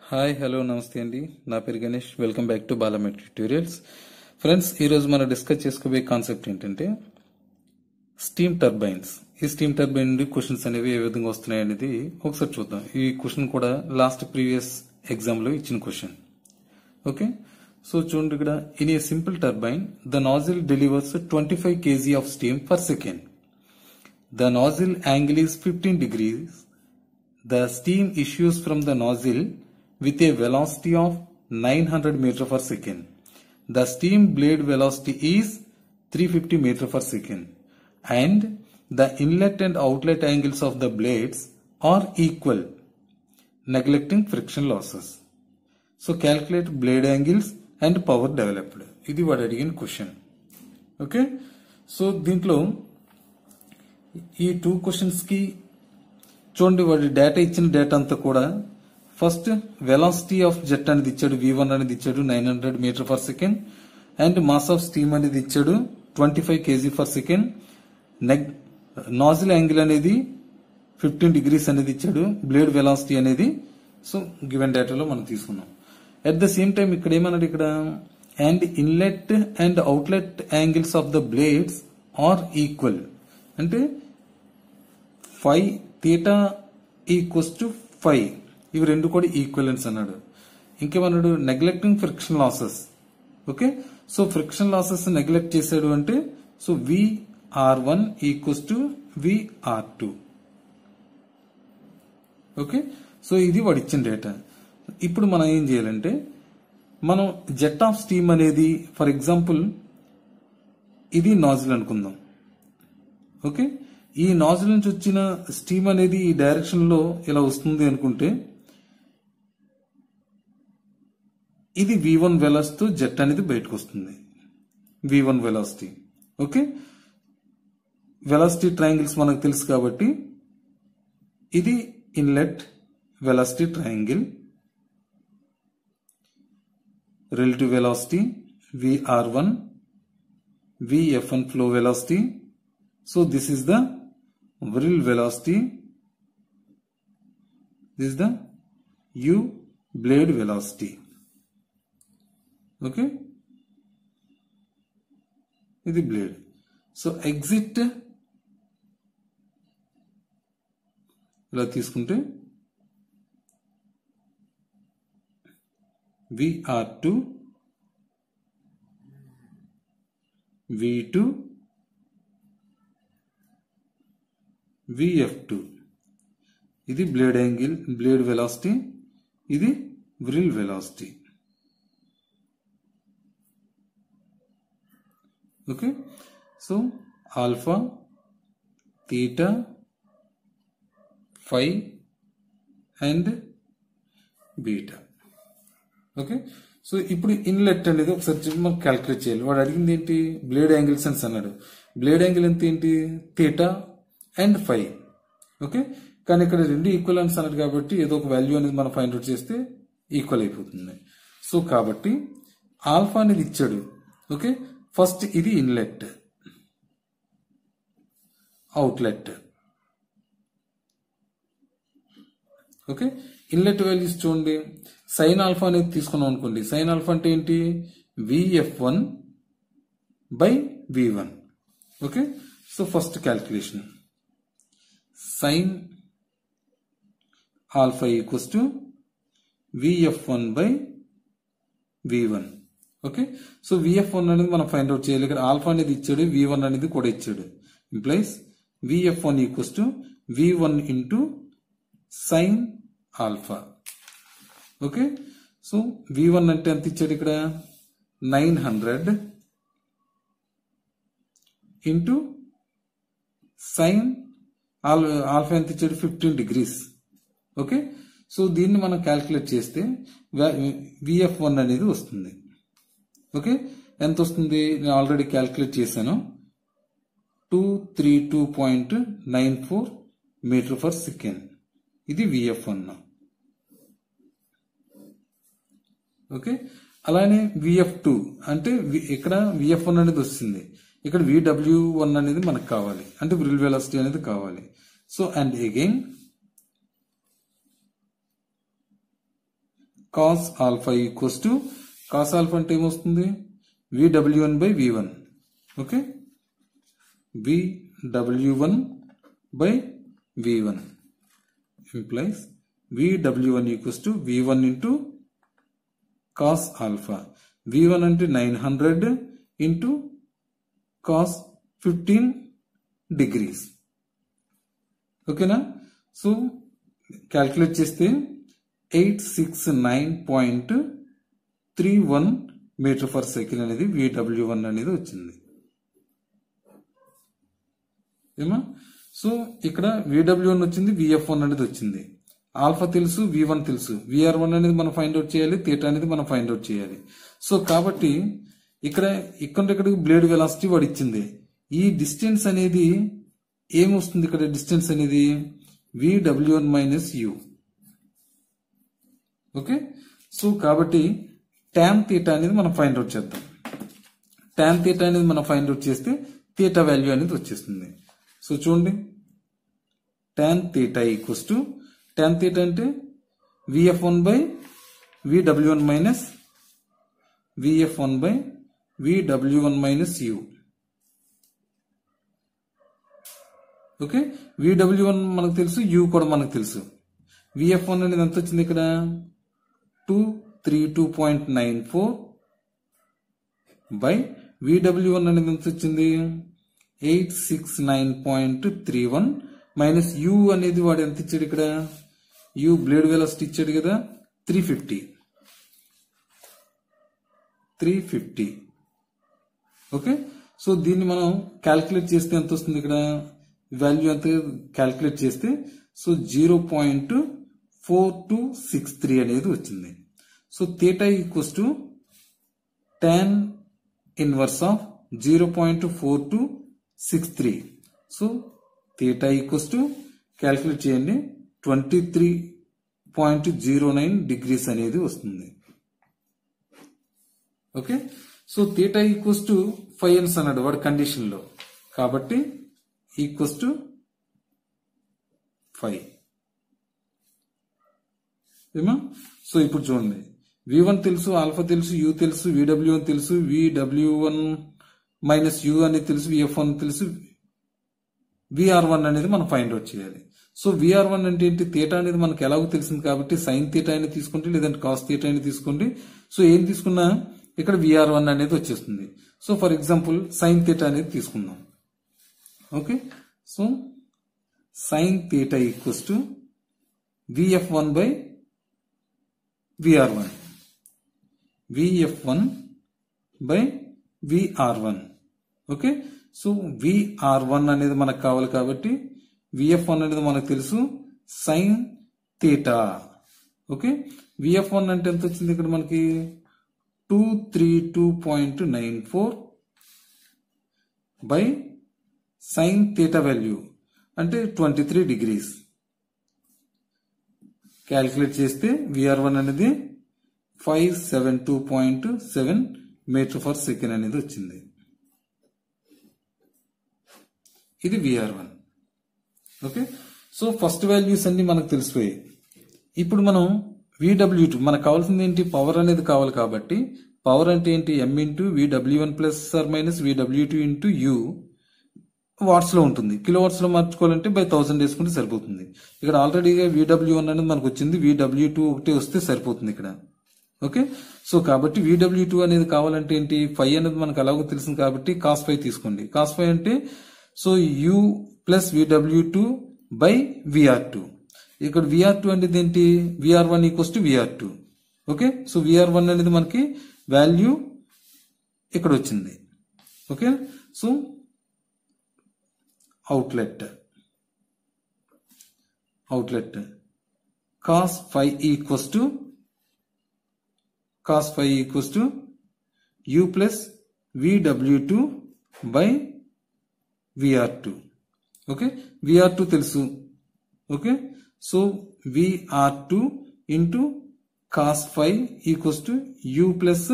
Hi hello నమస్తే అండి. నా పేరు Ganesh. Welcome back to Balamet tutorials. Friends ఈరోజు మనం డిస్కస్ చేసుకోబోయే కాన్సెప్ట్ ఏంటంటే స్టీమ్ టర్బైన్స్. ఈ స్టీమ్ టర్బైన్ నుండి క్వశ్చన్స్ అనేవి ఏ విధంగా వస్తున్నాయి అనేది ఒకసారి చూద్దాం. ఈ క్వశ్చన్ కూడా లాస్ట్ ప్రీవియస్ ఎగ్జామ్లో ఇచ్చిన క్వశ్చన్. ఓకే? సో చూడండి ఇక్కడ. In a simple turbine the nozzle delivers twenty five KG of steam per second. The nozzle angle is fifteen degrees. The steam issues from the nozzle with a velocity of 900 meter per second. The steam blade velocity is 350 meter per second and the inlet and outlet angles of the blades are equal, neglecting friction losses. So calculate blade angles and power developed. ఇది వాడు అడిగిన question okay so దీంట్లో ఈ two questions కి చూడండి వాడి data ఇచ్చిన data అంతా కూడా ఫస్ట్ వెలాసిటీ ఆఫ్ జెట్ అనేది ఇచ్చాడు వి వన్ అనేది ఇచ్చాడు nine hundred metre per second and mass of steam అనేది ఇచ్చాడు twenty five KG per second నెగ్ nozzle angle అనేది ఫిఫ్టీన్ డిగ్రీస్ అనేది ఇచ్చాడు బ్లేడ్ వెలాసిటీ అనేది. సో గివెన్ డేటాలో మనం తీసుకున్నాం. అట్ ద సేమ్ టైం ఇక్కడ ఏమన్నాడు ఇక్కడ? And inlet and outlet angles of the blades are equal అంటే five theta equals to five ఇవి రెండు కూడా ఈక్వలెన్స్ అన్నాడు. ఇంకేమన్నాడు? Neglecting friction losses okay so friction losses neglect చేశాడు అంటే so VR one equals to VR two okay so ఇది వాడు ఇచ్చిన డేటా ఇప్పుడు మనం ఏం చేయాలంటే మనం జెట్ ఆఫ్ స్టీమ్ అనేది ఫర్ ఎగ్జాంపుల్ ఇది నాజిల్ అనుకుందాం. ఓకే ఈ నాజిల్ నుంచి వచ్చిన స్టీమ్ అనేది ఈ డైరెక్షన్లో ఇలా వస్తుంది అనుకుంటే ఇది వి వన్ వెలాసిటీ జెట్ అనేది బయటకు వస్తుంది. V one velocity. Okay? Velocity triangles మనకు తెలుసు కాబట్టి ఇది inlet velocity triangle relative velocity VR one VF one flow velocity. So this is the whirl velocity. This the U blade velocity. Okay? ఇది blade so exit ఇలా తీసుకుంటే VR two V two VF two ఇది blade angle blade velocity ఇది whirl velocity okay so alpha theta five and beta okay so ఇప్పుడు inlet అనేది ఒకసారి చెప్పి మనం క్యాల్కులేట్ చేయాలి. వాడు అడిగింది ఏంటి? బ్లేడ్ యాంగిల్ సెన్స్ అన్నాడు. బ్లేడ్ యాంగిల్ ఎంత ఏంటి? తీటా అండ్ ఫైవ్ ఓకే కానీ ఇక్కడ రెండు ఈక్వల్ అన్స్ అన్నాడు కాబట్టి ఏదో ఒక వాల్యూ అనేది మనం ఫైండ్ అవుట్ చేస్తే ఈక్వల్ అయిపోతుంది. సో కాబట్టి ఆల్ఫా అనేది ఇచ్చాడు. ఓకే ఫస్ట్ ఇది inlet. Outlet. Okay? Inlet values చూడండి. సైన్ ఆల్ఫా అనేది తీసుకున్నాం అనుకోండి. సైన్ ఆల్ఫా అంటే ఏంటి? VF one by V one okay? So first calculation. sin alpha equals to vf1 by v1 okay so VF one అనేది మనం find out చేయాలి. ఇక్కడ ఆల్ఫా అనేది ఇచ్చాడు వి వన్ అనేది కూడా ఇచ్చాడు. Implies VF one equals to V one into sine alpha okay so V one అంటే ఎంత ఇచ్చాడు ఇక్కడ? Nine hundred into sine al alpha ఎంత ఇచ్చాడు? ఫిఫ్టీన్ డిగ్రీస్ ఓకే సో దీన్ని మనం క్యాల్కులేట్ చేస్తే విఎఫ్ వన్ అనేది వస్తుంది. ఓకే? ఎంత వస్తుంది నేను ఆల్రెడీ క్యాల్కులేట్ చేశాను. Two three two point nine four metre per second. ఇది విఎఫ్ వన్ ఓకే? అలానే విఎఫ్ టూ అంటే ఇక్కడ విఎఫ్ వన్ అనేది వస్తుంది. ఇక్కడ విడబ్ల్యూ వన్ అనేది మనకు కావాలి. అంటే బ్రిల్ వెలాసిటీ అనేది కావాలి. So and again cos alpha equals to cos alpha అంటే ఏమొస్తుంది? VW one by V one okay VW one by V one implies VW one equals to V one into cos alpha V one అంటే nine hundred into cos fifteen degrees ఓకేనా so calculate చేస్తే eight six nine point three one metre per second అనేది VW one అనేది వచ్చింది. ఏమా? So ఇక్కడ VW one వచ్చింది VF one అనేది వచ్చింది. ఆల్ఫా తెలుసు వి వన్ తెలుసు. విఆర్ వన్ అనేది మనం ఫైండ్ అవుట్ చేయాలి థీటా అనేది మనం ఫైండ్ అవుట్ చేయాలి. సో కాబట్టి ఇక్కడ ఇక్కడ ఇక్కడికి బ్లేడ్ వెలాసిటీ వాడు ఇచ్చింది. ఈ డిస్టెన్స్ అనేది ఏమొస్తుంది ఇక్కడ డిస్టెన్స్ అనేది? VW one minus U okay so కాబట్టి ట్యాన్ తీట అనేది మనం ఫైండ్ అవుట్ చేద్దాం. ట్యాన్ థీటా అనేది మనం ఫైండ్ అవుట్ చేస్తే థీటా వాల్యూ అనేది వచ్చేస్తుంది. సో చూడండి. Tan theta equals to tan theta అంటే VF one by VW one minus VF one by VW one minus U okay VW one మనకు తెలుసు యూ కూడా మనకు తెలుసు. విఎఫ్ వన్ అనేది ఎంత వచ్చింది ఇక్కడ? Two three two point nine four by VW one అనేది ఎంత వచ్చింది? Eight six nine point three one minus U అనేది వాడు ఎంత ఇచ్చాడు ఇక్కడ? యు బ్లేడ్ వెలాసిటీ ఇచ్చాడు కదా three fifty. Three fifty. Okay? So దీన్ని మనం క్యాల్కులేట్ చేస్తే ఎంత వస్తుంది ఇక్కడ? వాల్యూ ఎంత క్యాల్కులేట్ చేస్తే so zero point four two six three అనేది వచ్చింది. So theta equals to tan inverse of zero point four two six three so theta equals to calculate చేయండి twenty three point zero nine degrees అనేది వస్తుంది. Okay so theta equals to five ఎన్స్ అన్నాడు వాడి కండిషన్లో కాబట్టి equals to five ఏమా? So ఇప్పుడు చూడండి. వి వన్ తెలుసు ఆల్ఫా తెలుసు యూ తెలుసు విడబ్ల్యూ అని తెలుసు V W one minus U అనేది తెలుసు విఎఫ్ వన్ తెలుసు విఆర్ వన్ అనేది మనం ఫైండ్ అవుట్ చేయాలి. సో విఆర్ వన్ అంటే ఏంటి? థీటా అనేది మనకు ఎలాగో తెలిసింది కాబట్టి సైన్ థీటా అని తీసుకోండి లేదంటే కాస్ థీటా అని తీసుకోండి. సో ఏం తీసుకున్నా? ఇక్కడ విఆర్ వన్ అనేది వచ్చేస్తుంది. So for example sine theta అనేది తీసుకుందాం. Okay so sine theta equals to VF one by VR one VF one by VR one okay so VR one అనేది మనకు కావాలి కాబట్టి విఎఫ్ వన్ అనేది మనకు తెలుసు. Sine theta okay VF one అంటే ఎంత వచ్చింది ఇక్కడ మనకి? Two three two point nine four by sine theta value అంటే ట్వంటీ త్రీ డిగ్రీస్ క్యాల్కులేట్ చేస్తే విఆర్ వన్ అనేది five seven two point seven metre for second అనేది వచ్చింది. ఇది VR one okay so first values అన్ని మనకు తెలిసిపోయాయి. ఇప్పుడు మనం విడబ్ల్యూ టూ మనకు కావాల్సింది ఏంటి? పవర్ అనేది కావాలి కాబట్టి పవర్ అంటే ఏంటి? M into V W one plus R minus V W two into U వాట్స్లో ఉంటుంది. కిలో వాట్స్లో మార్చుకోవాలంటే బై థౌసండ్ వేసుకుంటే సరిపోతుంది. ఇక్కడ ఆల్రెడీగా విడబ్ల్యూ వన్ అనేది మనకు వచ్చింది. విడబ్ల్యూ టూ ఒకటి వస్తే సరిపోతుంది ఇక్కడ. ఓకే? సో కాబట్టి విడబ్ల్యూ టూ అనేది కావాలంటే ఏంటి? ఫైవ్ అనేది మనకు అలాగో తెలిసింది కాబట్టి కాస్ ఫైవ్ తీసుకోండి. కాస్ ఫైవ్ అంటే so U plus VW two by VR two ఇక్కడ విఆర్ టూ అనేది ఏంటి? VR one equals to VR two okay? So VR one అనేది మనకి వాల్యూ ఇక్కడ వచ్చింది. Okay? So outlet outlet cos five equals to cos five equals to U plus VW two by VR two okay V R two తెలుసు. Okay so V R two into cos five equals to U plus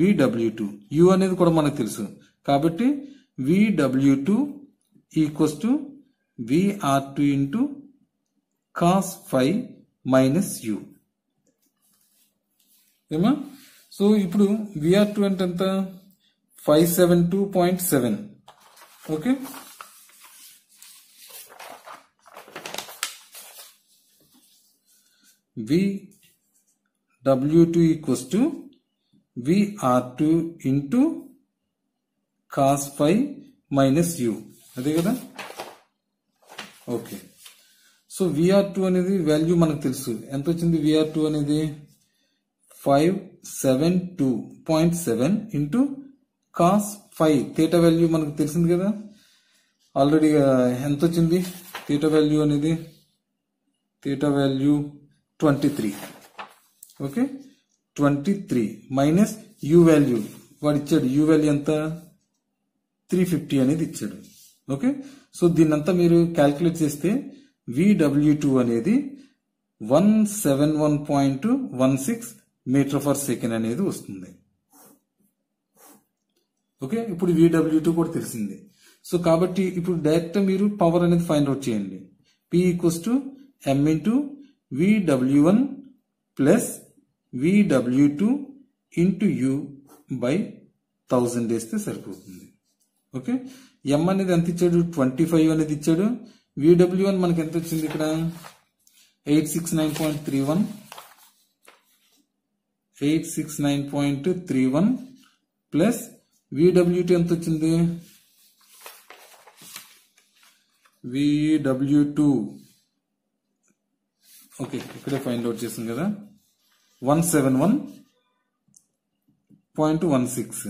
VW two U అనేది కూడా మనకు తెలుసు. కాబట్టి VW two equals to VR two into cos five minus U ఏమా? So ఇప్పుడు VR two అంటే ఎంత? Five seven two point seven okay? V W two equals to VR two into cos five minus U అదే కదా? Okay. So VR two అనేది value మనకు తెలుసు. ఎంత వచ్చింది విఆర్ టూ అనేది? Five seven two point seven into cos five theta value మనకు తెలిసింది కదా? ఆల్రెడీ ఎంత వచ్చింది? థీటా వాల్యూ అనేది theta value twenty three okay twenty three minus U value వాడు ఇచ్చాడు యూ వాల్యూ ఎంత? త్రీ ఫిఫ్టీ అనేది ఇచ్చాడు. ఓకే సో దీన్నంతా మీరు క్యాల్కులేట్ చేస్తే విడబ్ల్యూ టూ అనేది one seven one point one six metre for second అనేది వస్తుంది. ఓకే? ఇప్పుడు విడబ్ల్యూ టూ కూడా తెలిసింది. సో కాబట్టి ఇప్పుడు డైరెక్ట్ మీరు పవర్ అనేది ఫైండ్ అవుట్ చేయండి. P equals to M into VW one plus VW two into U by thousand వేస్తే సరిపోతుంది. ఓకే? ఎం అనేది ఎంత ఇచ్చాడు? ట్వంటీ ఫైవ్ అనేది ఇచ్చాడు. విడబ్ల్యూ వన్ మనకి ఎంత వచ్చింది ఇక్కడ? Eight six nine point three one eight six nine point three one plus విడబ్ల్యూటీ ఎంత వచ్చింది విడబ్ల్యూ టూ ఓకే ఇక్కడే ఫైండ్ అవుట్ చేసాం కదా. One seven one point one six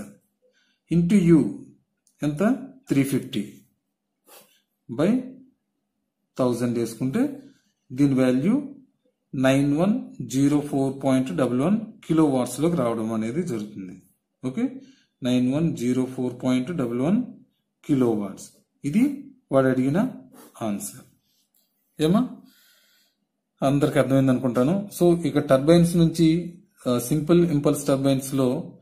into U ఎంత? త్రీ ఫిఫ్టీ బై థౌజండ్ వేసుకుంటే దీని value nine one zero four point double one kilo వాట్స్లోకి రావడం అనేది జరుగుతుంది. Okay? Nine one zero four point double one kilo watts ఇది వాడు అడిగిన answer. ఏమా? అందరికి అర్థమైంది అనుకుంటాను. సో ఇక టర్బైన్స్ నుంచి సింపుల్ ఇంపల్స్ టర్బైన్స్లో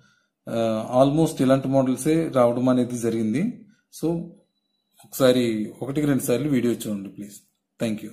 ఆల్మోస్ట్ ఇలాంటి మోడల్సే రావడం అనేది జరిగింది. సో ఒకసారి ఒకటికి రెండు సార్లు వీడియో చూడండి ప్లీజ్. Thank you.